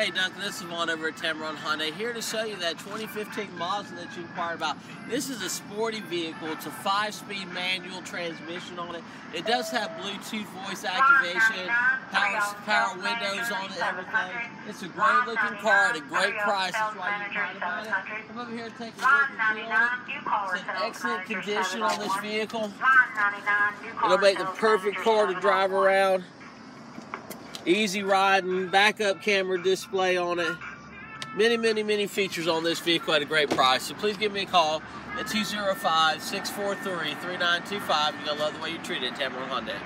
Hey Duncan, this is Vaughn over at Tameron Hyundai here to show you that 2015 Mazda that you inquired about. This is a sporty vehicle. It's a five-speed manual transmission on it. It does have Bluetooth voice activation, power, power windows on it, everything. It's a great looking car at a great price. That's why you inquired about it. Come over here and take a look feel it. It's in excellent condition on this vehicle. It'll make the perfect car to drive around easy riding, backup camera display on it. Many, many, many features on this vehicle at a great price. So please give me a call at 205-643-3925. You're going to love the way you treat it at Tameron Hyundai.